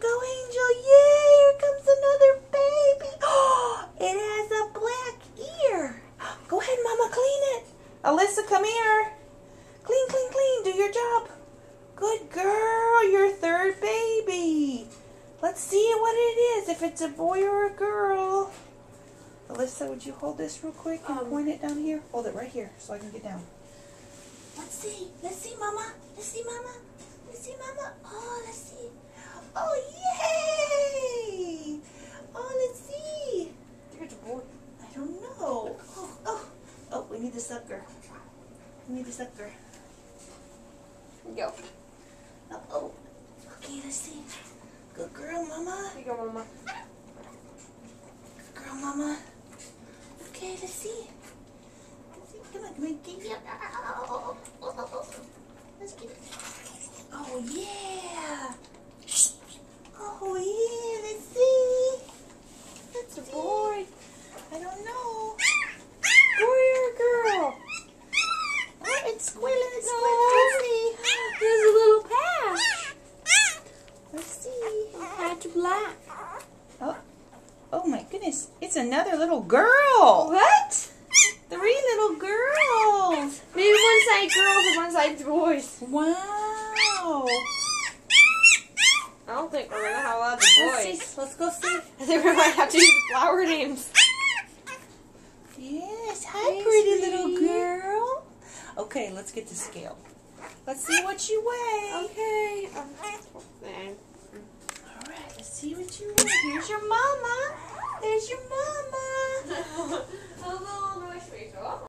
go, Angel. Yay, here comes another baby. Oh, it has a black ear. Go ahead, Mama, clean it. Alyssa, come here. Clean, clean, clean. Do your job. Good girl, your third baby. Let's see what it is, if it's a boy or a girl. Alyssa, would you hold this real quick and Um, point it down here? Hold it right here so I can get down. Let's see. Let's see, Mama. Let's see, Mama. Let's see, Mama. Oh, let's see. Oh, yay! Oh, let's see. I a boy. I don't know. Oh, oh, oh, we need the sucker. We need the sucker. Go. Uh oh. Okay, let's see. Good girl, Mama. Here you go, Mama. Good girl, Mama. Okay, let's see. Let's see. Come on, come on. Get it. Oh, oh, oh, oh. Let's get it. Oh, yeah. Oh, yeah. Let's see. That's a boy. I don't know. Boy or girl? Oh, it's squealing. It's squealing. There's a little patch. Let's see. Let's see. Patch black. Oh, oh my goodness. It's another little girl. What? Three little girls. Maybe one side girls and one side boys. Wow. I don't think we're gonna have a lot of Let's boys. see. Let's go see. I think we might have to use flower names. Yes. Hi, pretty little girl. Okay, let's get the scale. Let's see what you weigh. Okay. Um, All right. Let's see what you weigh. Here's your mama. There's your mama. 想像の人でしょ？